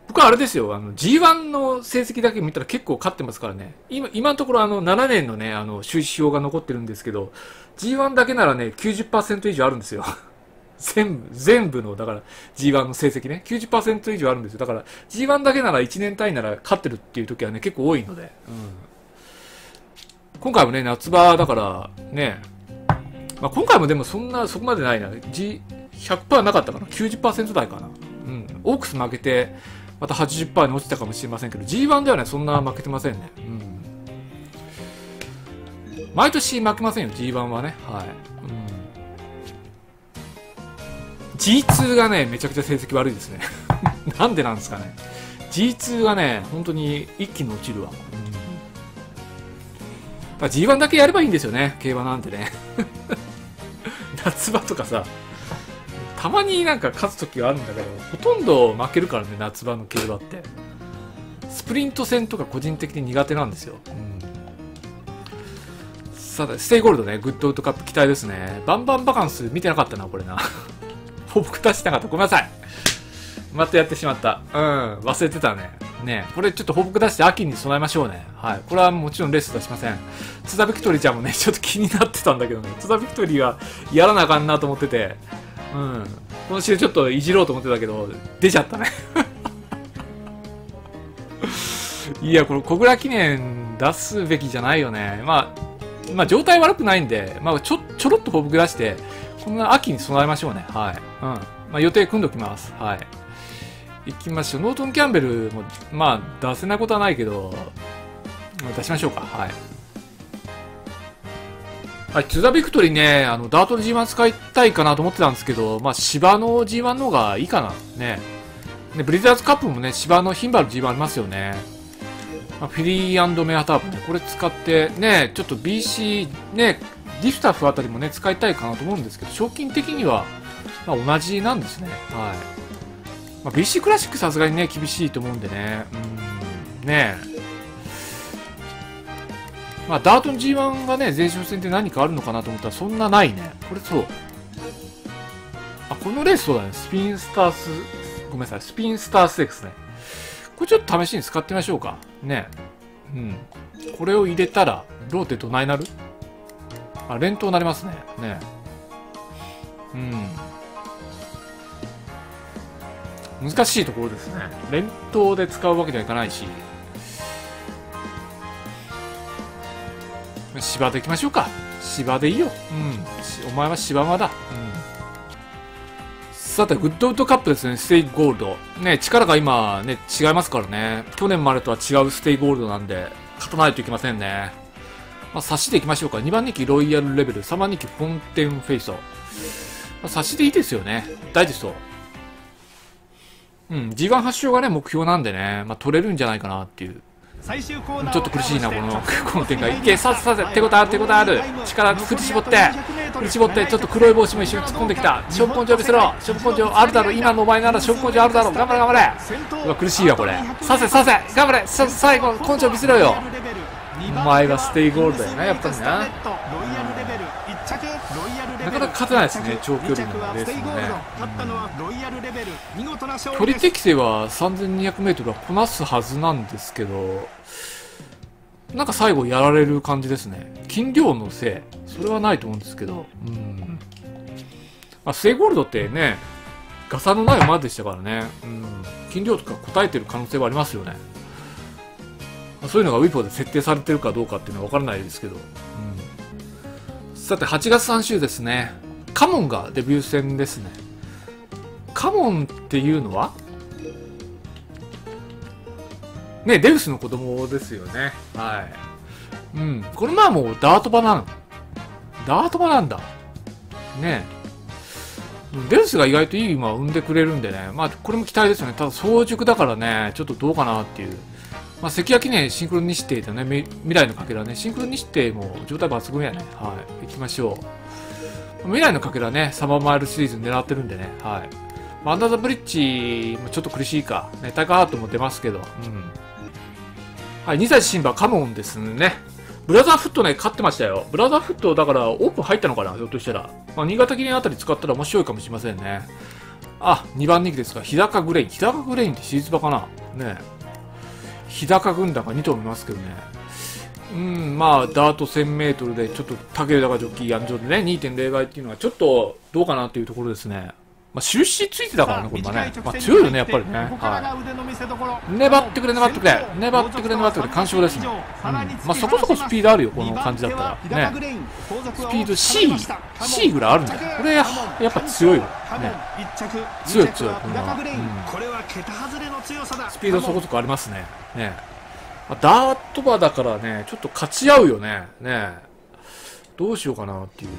僕はあれですよ、あの、G1 の成績だけ見たら結構勝ってますからね。今、今のところあの、7年のね、あの、収支表が残ってるんですけど、G1 だけならね、90%以上あるんですよ。全部、全部の、だから G1 の成績ね、90%以上あるんですよ。だから G1 だけなら1年単位なら勝ってるっていう時はね、結構多いので。うん。今回もね、夏場だから、ね、まあ、今回もでもそんな、そこまでないな。G、100%なかったかな ?90% 台かなうん。オークス負けて、また80%に落ちたかもしれませんけど、G1 ではね、そんな負けてませんね。うん。毎年負けませんよ、G1 はね。はい。うん。G2 がね、めちゃくちゃ成績悪いですね。なんでなんですかね。G2 がね、本当に一気に落ちるわ。うん。だ G1 だけやればいいんですよね、競馬なんてね。夏場とかさ、たまになんか勝つ時があるんだけど、ほとんど負けるからね、夏場の競馬って。スプリント戦とか個人的に苦手なんですよ。うん。さて、ステイゴールドね、グッドウッドカップ期待ですね。バンバンバカンス見てなかったな、これな。報告出してなかった。ごめんなさい。またやってしまった。うん、忘れてたね。ねこれちょっと報告出して秋に備えましょうね。はい。これはもちろんレース出しません。津田ビクトリーちゃんもね、ちょっと気になってたんだけどね。津田ビクトリーはやらなあかんなと思ってて。うん。今週ちょっといじろうと思ってたけど、出ちゃったね。いや、これ小倉記念出すべきじゃないよね。まあ、まあ状態悪くないんで、まあちょ、ちょろっと報告出して、こんな秋に備えましょうね。はい。うん。まあ予定組んでおきます。はい。行きましょう。ノートン・キャンベルも、まあ出せないことはないけど、出しましょうか。はい。はい、ツザビクトリーね、あの、ダートの G1 使いたいかなと思ってたんですけど、まあ、芝の G1 の方がいいかな。ね。ね、ブリザーズカップもね、芝の牝馬の G1 ありますよね。まあ、フィリーメアタープね、これ使って、ね、ちょっと BC、ね、ディフタフあたりもね、使いたいかなと思うんですけど、賞金的には、まあ、同じなんですね。はい。まあ、BC クラシックさすがにね、厳しいと思うんでね。うん、ねまあ、ダートの G1 がね、前哨戦って何かあるのかなと思ったら、そんなないね。これそう。あ、このレースそうだね。スピンスタース、ごめんなさい。スピンスタース X ね。これちょっと試しに使ってみましょうか。ね。うん。これを入れたら、ローテどないなるあ、連投なりますね。ね。うん。難しいところですね。連投で使うわけにはいかないし。芝でいきましょうか。芝でいいよ。うん。しお前は芝馬だ。うん。さて、グッドウッドカップですね。ステイゴールド。ね、力が今ね、違いますからね。去年までとは違うステイゴールドなんで、勝たないといけませんね。まあ、差しでいきましょうか。2番人気ロイヤルレベル、3番人気フォンテンフェイソ。まあ、差しでいいですよね。大丈夫そう。うん、G1 発祥がね、目標なんでね、まあ、取れるんじゃないかなっていう。最終コーナーちょっと苦しいな、この、この展開。いけ、させさせ、手応えある、手応えある。力、振り絞って、振り絞って、ちょっと黒い帽子も一緒に突っ込んできた。勝負根性見せろ。勝負根性あるだろ。今のお前なら勝負根性あるだろ。頑張れ、頑張れ。うわ、苦しいわ、これ。させ、させ、頑張れ。さ最後、根性見せろよ。お前はステイゴールドだよな、やっぱりな。なかなか勝てないですね、長距離のレースもね。距離適正は 3200m はこなすはずなんですけど、なんか最後やられる感じですね。筋量のせい。それはないと思うんですけど。うん。まあ、スゴールドってね、ガサのない馬でしたからね。うん。筋量とか答えてる可能性はありますよね。まあ、そういうのがウィポで設定されてるかどうかっていうのはわからないですけど。さて、8月3週ですね。カモンがデビュー戦ですね。カモンっていうのは？ね、デウスの子供ですよね。はい。うん。これまあもうダート場なの。ダート場なんだ。ねデウスが意外といい馬を生んでくれるんでね。まあこれも期待ですよね。ただ早熟だからね、ちょっとどうかなっていう。まあ、関谷記念シンクロニシティとね、未来のかけらね、シンクロニシティも状態抜群やね。はい。行きましょう。未来のかけらね、サマーマイルシリーズ狙ってるんでね。はい。アンダーザブリッジもちょっと苦しいか。ね、タイガーハートも出ますけど。うん。はい、2歳シンバカモンですね。ブラザーフットね、勝ってましたよ。ブラザーフット、だからオープン入ったのかなひょっとしたら。まあ、新潟記念あたり使ったら面白いかもしれませんね。あ、2番人気ですか。日高グレイン。日高グレインってシリーズ場かなね日高軍団が2頭見ますけどね。うん、まあ、ダート 1000m で、ちょっと竹豊ジョッキー安城でね、2.0倍っていうのは、ちょっとどうかなっていうところですね。まあ、終始ついてたからね、これはね。まあ、強いよね、やっぱりね。はい。粘ってくれ、粘ってくれ。粘ってくれ、粘ってくれ。完勝ですね。うん。まあ、そこそこスピードあるよ、この感じだったら。ね。スピード C、C ぐらいあるんだよ。これ、やっぱ強いよ。ね。強い強い、このまま。うん。スピードそこそこありますね。ね。ダート馬だからね、ちょっと勝ち合うよね。ね。どうしようかなっていう。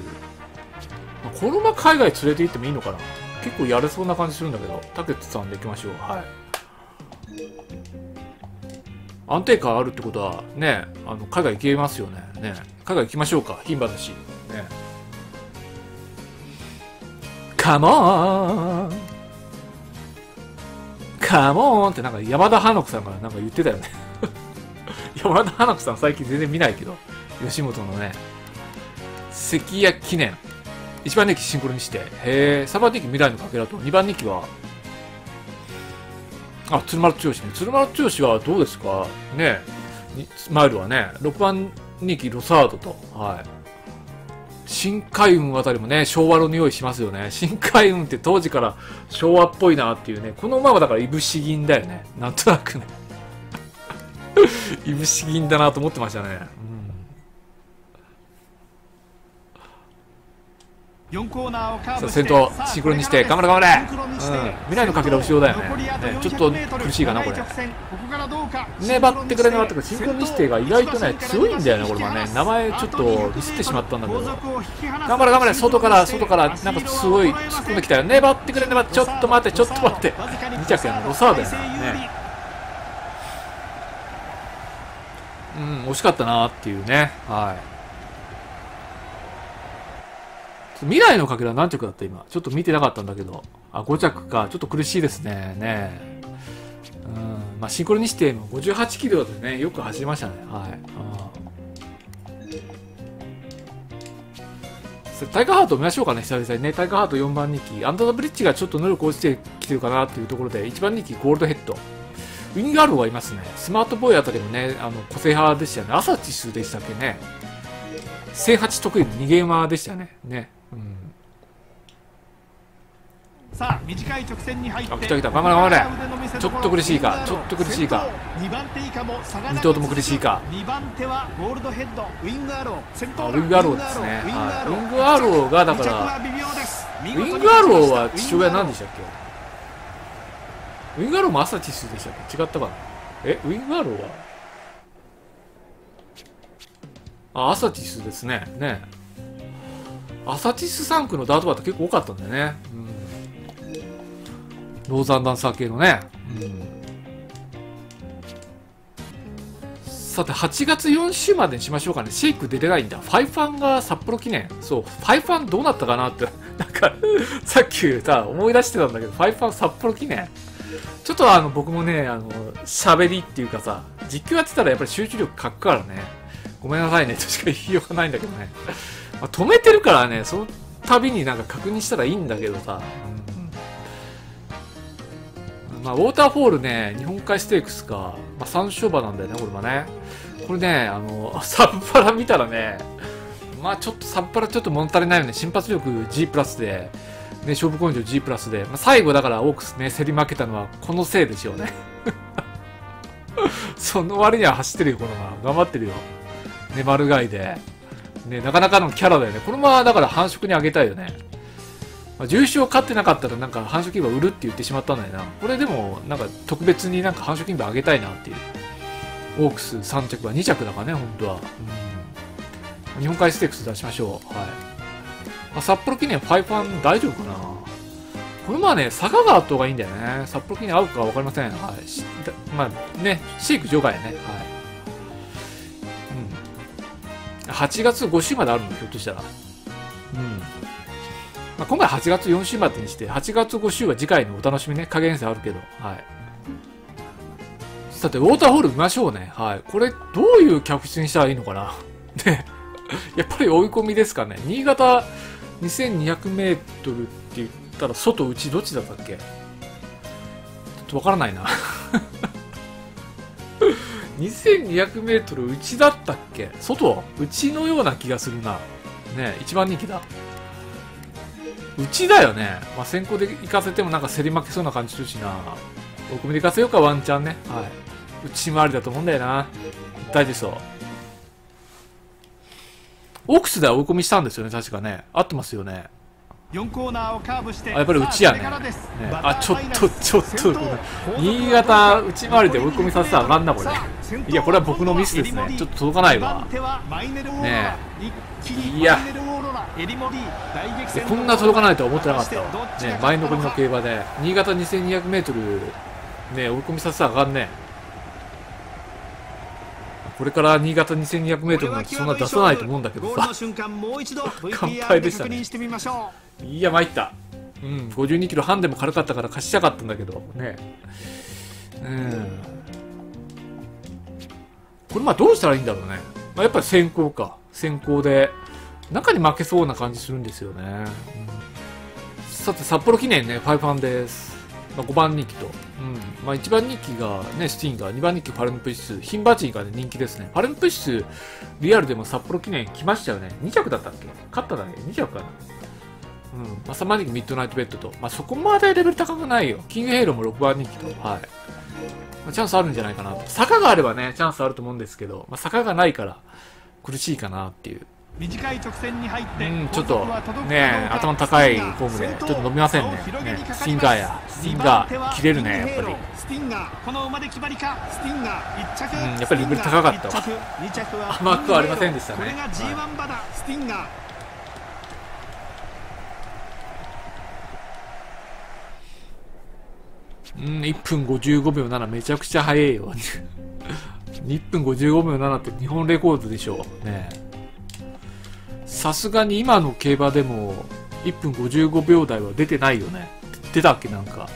このまま海外連れて行ってもいいのかな結構やれそうな感じするんだけど、タケツさんでいきましょう。はい。安定感あるってことは、ね、あの、海外行けますよね。ね。海外行きましょうか。牝馬だし。ね。カモンカモンってなんか山田花子さんがなんか言ってたよね 山田花子さん最近全然見ないけど、吉本のね、関谷記念。1番人気シンクロにして、へえ、3番人気未来のかけらと、2番人気は、あ、鶴丸剛ね。鶴丸剛はどうですか？ねスマイルはね、6番人気ロサードと、はい。深海運あたりもね、昭和の匂いしますよね。深海運って当時から昭和っぽいなっていうね、この馬はだからいぶし銀だよね。なんとなくね。いぶし銀だなと思ってましたね。さあ先頭シンクロにして頑張れ頑張れ、うん、未来のかけら後ろだよね、ね、ちょっと苦しいかなこれ。粘ってくれ粘ってくれシンクロニシテが意外とね強いんだよねこれはね。名前ちょっとミスってしまったんだけど頑張れ頑張れ外から外からなんかすごい突っ込んできたよ粘ってくれ粘ってちょっと待ってちょっと待って。2着やのロサーだよね。うん惜しかったなっていうね。はい未来のかけら何着だった今。ちょっと見てなかったんだけど。あ、5着か。ちょっと苦しいですね。ねうん。まあ、シンクロにして58キロでね、よく走りましたね。はい。タイガーハート見ましょうかね、久々にね。タイガーハート4番人気。アンダーブリッジがちょっと能力落ちてきてるかなっていうところで、1番人気ゴールドヘッド。ウィンガールはいますね。スマートボーイあたりもね、あの、個性派でしたよね。アサチスでしたっけね。1008得意の逃げ馬でしたね。ね。さあ短い直線に入って来た来た。頑張れ頑張れ。ちょっと苦しいか。ちょっと苦しいか。2番手以下も差が2頭とも苦しいか。2番手はゴールドヘッドウィングアロー。先頭ウィングアローですね。ウィングアロー。がだからウィングアローは父親何でしたっけ？ウィングアローもアサティスでしたっけ？違ったかな？えウィングアローは？あアサティスですね。ねアサティス3区のダートバーって結構多かったんだよね。うん、ローザンダンサー系のね。うん、さて、8月4週までにしましょうかね。シェイク出れないんだ。ファイファンが札幌記念。そう、ファイファンどうなったかなって、なんかさっきさ、思い出してたんだけど、ファイファン札幌記念。ちょっとあの、僕もね、あの、喋りっていうかさ、実況やってたらやっぱり集中力かくからね。ごめんなさいねとしか言いようがないんだけどね。まあ、止めてるからね、その度になんか確認したらいいんだけどさ。うん、まあ、ウォーターフォールね、日本海ステークスか、まあ、3勝馬なんだよね、これはね。これね、あの、サッパラ見たらね、まあちょっとサッパラちょっと物足りないよね。瞬発力 G プラスで、ね、勝負根性 G プラスで、まあ、最後だからオークスね、競り負けたのはこのせいでしょうね。その割には走ってるよ、このまま。頑張ってるよ。ね、丸貝で。ね、なかなかのキャラだよね。このままだから繁殖にあげたいよね。まあ、重賞勝ってなかったらなんか繁殖金馬売るって言ってしまったんだよな。これでもなんか特別になんか繁殖金馬あげたいなっていう。オークス3着は2着だからね、本当は。うん、日本海ステークス出しましょう。はい。まあ、札幌記念ファイファン大丈夫かなこれまあね、坂川とがいいんだよね。札幌記念合うかわかりません。はい。まあね、シェイク除外ね。はい。うん。8月5週まであるの、ひょっとしたら。うん。まあ、今回8月4週までにして、8月5週は次回のお楽しみね。加減差あるけど。はい。さて、ウォーターホール見ましょうね。はい。これ、どういう客室にしたらいいのかな ね。やっぱり追い込みですかね。新潟2200メートルって言ったら、外、内、どっちだったっけ？ちょっとわからないな。2200メートル内だったっけ？外内のような気がするな。ね一番人気だ。内だよね。まあ、先行で行かせてもなんか競り負けそうな感じするしな。追い込みで行かせようか、ワンチャンね。はい。内回りだと思うんだよな。大丈夫そう。オークスでは追い込みしたんですよね、確かね。合ってますよね。4コーナーをカーブしてあやっぱり内やね。ね。あちょっとちょっと。新潟内回りで追い込みさせたらあかんなこれいやこれは僕のミスですね。ちょっと届かないわ。ねいや。こんな届かないとは思ってなかったわ。ね前残りの競馬で。新潟 2200m ね追い込みさせたらあかんね。これから新潟 2200m なんてそんな出さないと思うんだけどさ。乾杯でしたねいや参った。うん52キロ半でも軽かったから貸したかったんだけどね。うん。これまあどうしたらいいんだろうね、まあ、やっぱり先行か。先行で中に負けそうな感じするんですよね、うん、さて札幌記念ねファイファンですまあ、5番人気と、うん。まあ、1番人気が、ね、スティンガー、2番人気ファルンプッシュ、ヒンバチーが、ね、人気ですね。ファルンプッシュ、リアルでも札幌記念来ましたよね。2着だったっけ？勝っただけ ?2 着かな？うん。まあ、3番人気ミッドナイトベッドと、まあ、そこまでレベル高くないよ。キングヘイローも6番人気と、はい。まあ、チャンスあるんじゃないかなと。坂があればね、チャンスあると思うんですけど、まあ、坂がないから苦しいかなっていう。短い直線に入って、うん、ちょっとね頭の高いフォームでちょっと伸びませんね。ねスティンガーやスティンガー切れるねやっぱり。スティンガーこの馬で決まりかスティンガー1着、うん、やっぱりレベル高かったわ。甘くはありませんでしたね。これが G1 馬だ、スティンガーうん、1分55秒7めちゃくちゃ速いよ。1分55秒7って日本レコードでしょ。うねさすがに今の競馬でも1分55秒台は出てないよね。出たっけなんか。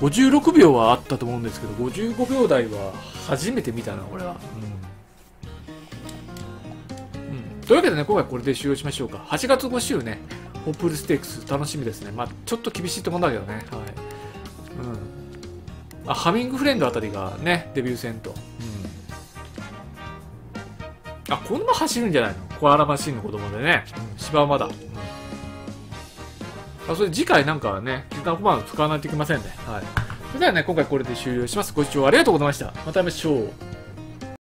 56秒はあったと思うんですけど55秒台は初めて見たなこれは、うん、うん、というわけでね今回これで終了しましょうか。8月5週ねホープルステークス楽しみですね。まあちょっと厳しいと思うんだけどね。はいうんあハミングフレンドあたりがねデビュー戦と、うんあ、このまま走るんじゃないの？コアラマシンの子供でね。うん、芝馬だ。うん。あ、それ次回なんかね、絆コマンド使わないといけませんね。はい。それではね、今回これで終了します。ご視聴ありがとうございました。また会いましょう。